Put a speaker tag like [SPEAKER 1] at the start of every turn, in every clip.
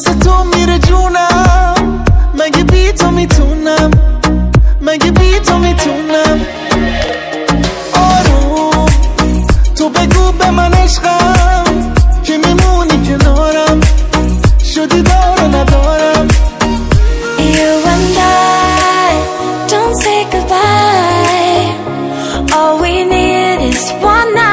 [SPEAKER 1] واسه تو میره جونم مگه بی تو میتونم مگه بی تو میتونم آروم تو بگو به من عشقم که میمونی کنارم شدی داره ندارم
[SPEAKER 2] You and I don't say goodbye All we need is one night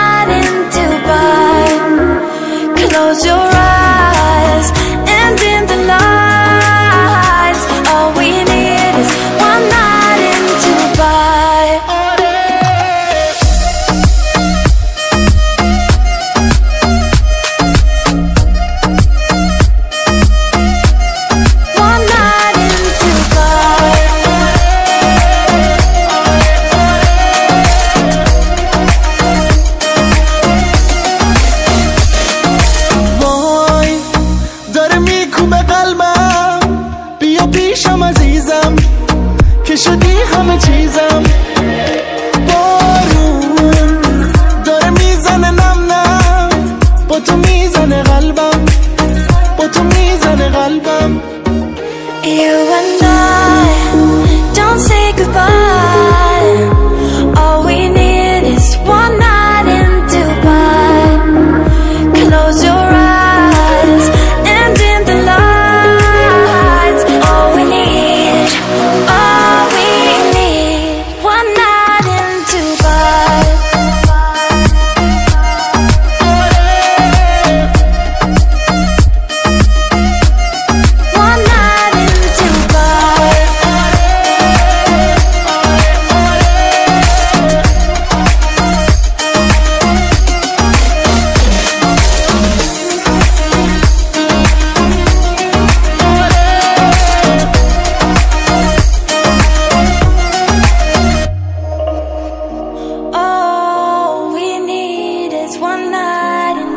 [SPEAKER 1] شدی همه چیزم.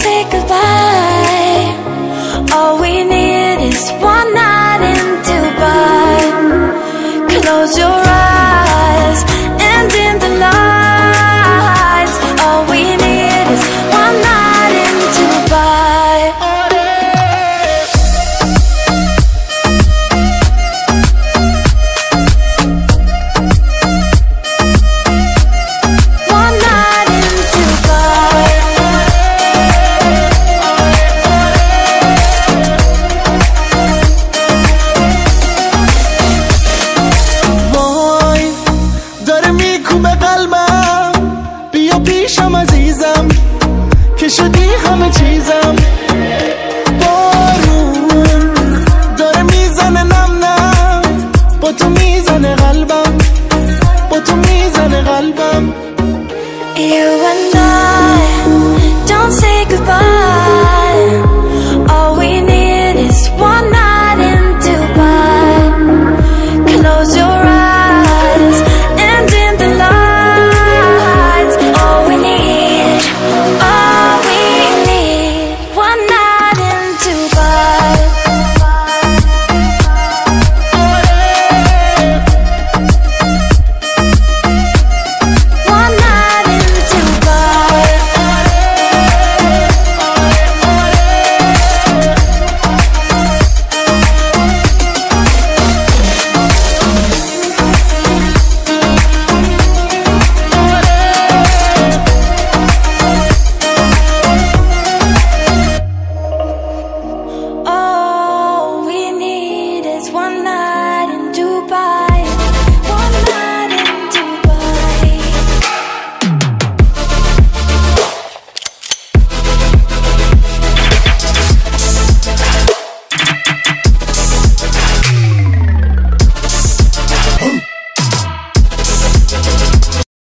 [SPEAKER 2] take a
[SPEAKER 1] چشم عزیزم که شدی همه چیزم. بارون داره می‌زنه نم نم. با تو می